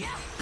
Rampage.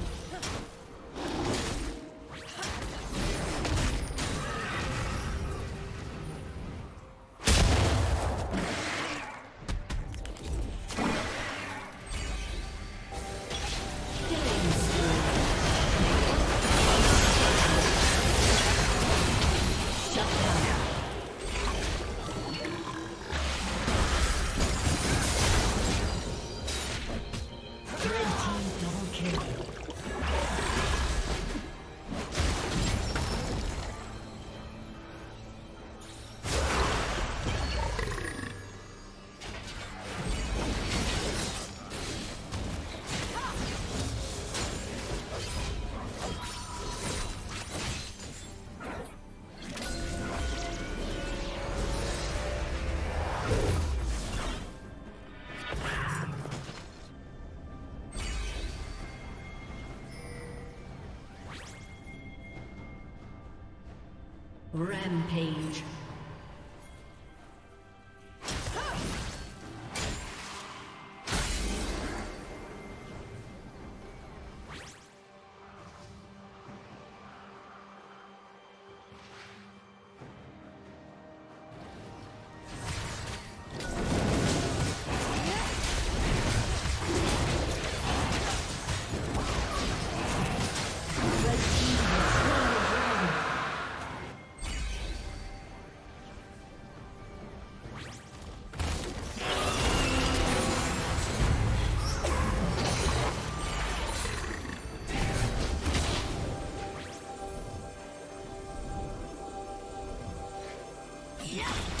Rampage. Yeah.